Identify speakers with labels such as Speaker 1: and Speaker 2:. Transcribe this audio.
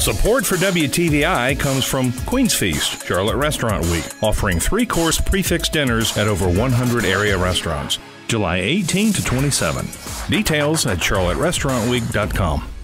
Speaker 1: Support for WTVI comes from Queen's Feast, Charlotte Restaurant Week, offering three course prix fixe dinners at over 100 area restaurants, July 18 to 27. Details at charlotterestaurantweek.com.